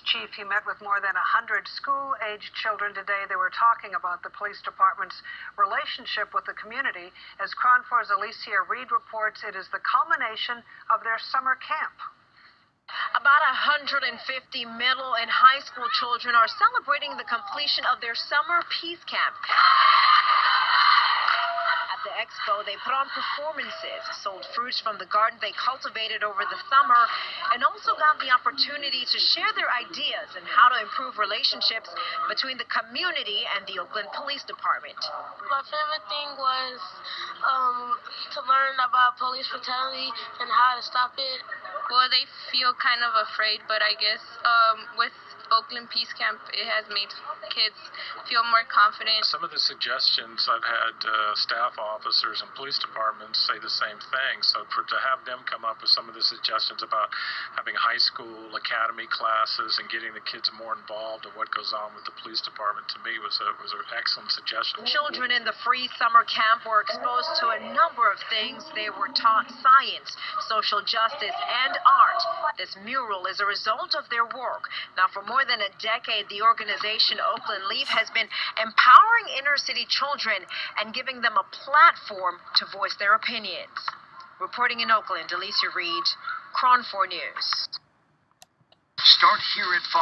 chief, he met with more than 100 school-aged children today. They were talking about the police department's relationship with the community. As KRON 4's Alicia Reed reports, it is the culmination of their summer camp. About 150 middle and high school children are celebrating the completion of their summer peace camp. At the expo, they put on performances, sold fruits from the garden they cultivated over the summer, and also got the opportunity to share their ideas on how to improve relationships between the community and the Oakland Police Department. My favorite thing was um, to learn about police brutality and how to stop it. Well, they feel kind of afraid, but I guess um, with Oakland Peace Camp, it has made kids feel more confident. Some of the suggestions I've had uh, staff officers and police departments say the same thing. So for, to have them come up with some of the suggestions about having high school academy classes and getting the kids more involved in what goes on with the police department to me was a was an excellent suggestion. Children in the free summer camp were exposed to a number of things. They were taught science, social justice, and art. This mural is a result of their work. Now, for more more than a decade, the organization Oakland Leaf has been empowering inner city children and giving them a platform to voice their opinions. Reporting in Oakland, Alicia Reed, KRON 4 News. Start here at 5.